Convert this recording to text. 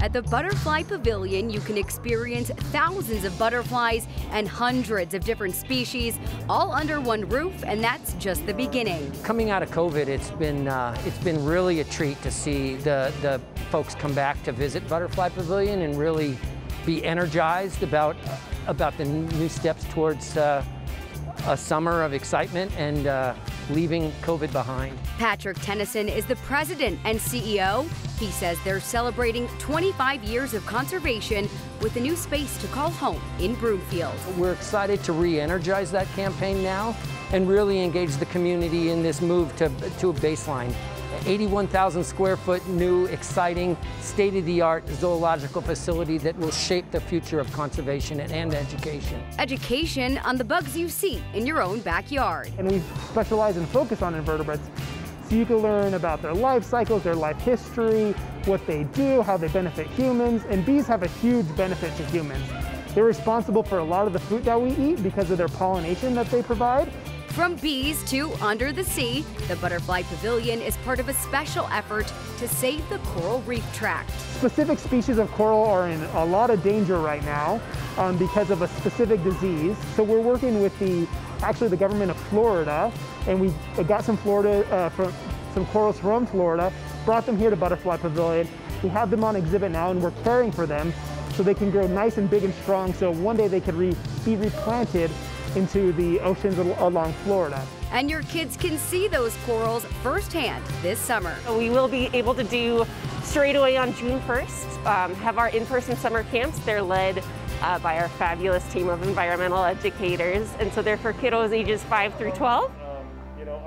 At the Butterfly Pavilion, you can experience thousands of butterflies and hundreds of different species, all under one roof, and that's just the beginning. Coming out of COVID, it's been uh, it's been really a treat to see the the folks come back to visit Butterfly Pavilion and really be energized about about the new steps towards uh, a summer of excitement and uh, leaving COVID behind. Patrick Tennyson is the president and CEO. He says they're celebrating 25 years of conservation with a new space to call home in Broomfield. We're excited to re-energize that campaign now and really engage the community in this move to, to a baseline. 81,000 square foot new, exciting, state-of-the-art zoological facility that will shape the future of conservation and, and, education. Education on the bugs you see in your own backyard. And we specialize and focus on invertebrates so you can learn about their life cycles, their life history, what they do, how they benefit humans, and bees have a huge benefit to humans. They're responsible for a lot of the fruit that we eat because of their pollination that they provide, from bees to under the sea, the Butterfly Pavilion is part of a special effort to save the coral reef tract. Specific species of coral are in a lot of danger right now um, because of a specific disease. So we're working with the, actually the government of Florida, and we got some Florida, uh, from, some corals from Florida, brought them here to Butterfly Pavilion. We have them on exhibit now, and we're caring for them so they can grow nice and big and strong so one day they could re be replanted into the oceans along Florida. And your kids can see those corals firsthand this summer. We will be able to do straight away on June 1st, um, have our in-person summer camps. They're led uh, by our fabulous team of environmental educators. And so they're for kiddos ages 5 through 12. Um, you know,